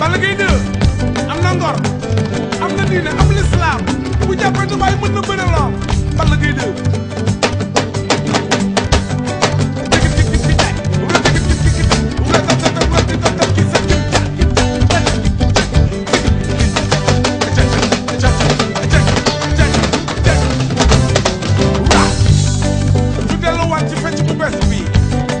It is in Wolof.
Balla Gaye 2 am na ngor am na diine am lislaam bu jàppee du bàyyi mën na bëre lool Balla Gaye 2 Thank you.